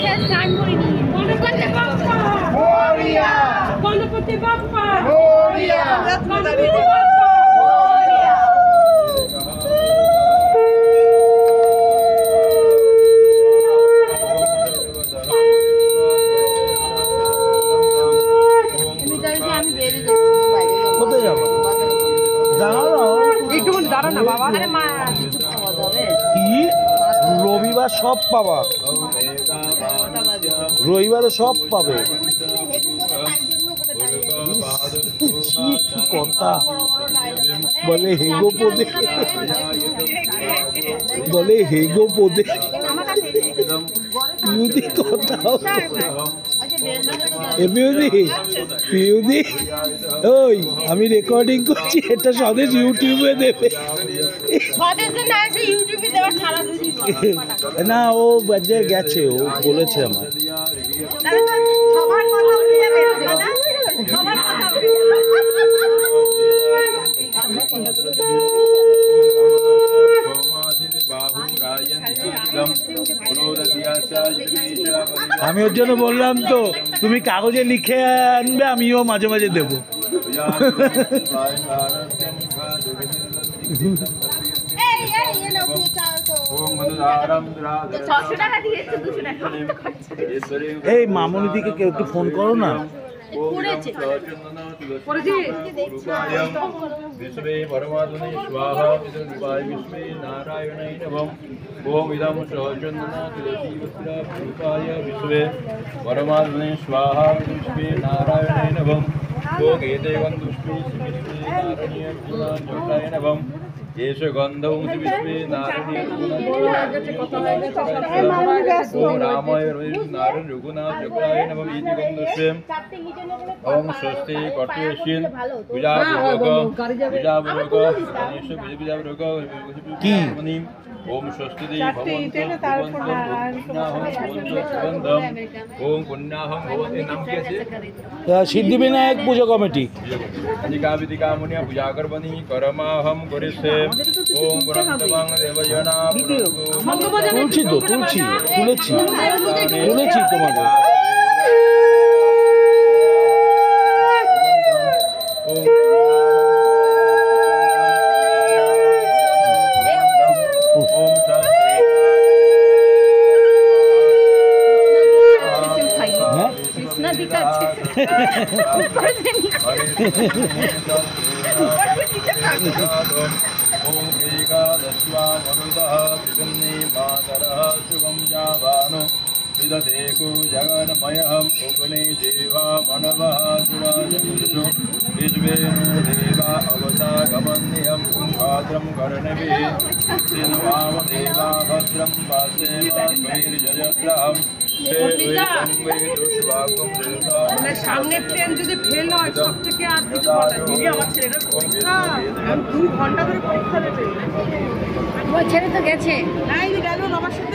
এটা স্নান করিনি। গণপতি বাপ্পা! গণপতি বাপ্পা! গণপতি বাপ্পা। দাঁড়া না বাবা। আরে মা কিছু পাওয়া যাবে? কি? রবিবার সব পাবা। রবিবারে সব পাবে। কথা। বলে হেগো পদে। বলে হেগো পদে। পিউদি কথা। এ পিউদি পিউদি। ওই আমি রেকর্ডিং করছি এটা স্বদেশ ইউটিউবে দেবে। না ও যে গেছে ও বলেছে আমার আমি ওর জন্য বললাম তো তুমি কাগজে লিখে আনবে আমিও মাঝে মাঝে দেবো। এই এই এ নাও চাল তো ছশো টাকা দিয়েছে দুশো টাকা এই মামনি দিকে কেউ একটু ফোন করো না করেছে विश्वे परमात्मने स्वाहा विष्णुरूपाय विश्वे नारायणाय नमः ओम इदं सहचन्दना तुलसीवस्त्राय विश्वे परमात्मने स्वाहा विश्वे नारायणाय नमः ओम एतेवं दुष्टे विश्वे नारायणाय नमः এসে গন্ধবংশী বিষ্ণু নারায়ণ রামায় নারায়ণ রঘুনাথ জগনায় নম ইতি গন্ধশ্রেম ওম স্বস্তি কটয়েশীল পূজা পূজা পূজা পূজা পূজা ओम स्वस्ति ओम पुण्याहम भवते नाम कैसे सिद्धि विनायक पूजा कमेटी अंजिका विदिका मुनिया पूजा कर बनी करमाहम करिष्ये ओम पुरंतवांग देवजना तुलसी तो तुलसी तुलसी तुलसी तुम्हारा शुभम जावानो विदधे को जगन्मयम् उपने देवा मनवः सुराजो विश्वेनो देवा अवता गमन्यहं कुम्भाद्रं कर्णभिः श्रीनवामदेवा वासे সামনের ট্রেন যদি ফেল হয় সব থেকে আর কিছু বলার দিদি আমার ছেলেটার পরীক্ষা। দু ঘণ্টা ধরে পরীক্ষা দেবে। ওই ছেলে তো গেছে। নাই এই গেল আমার সাথে আমার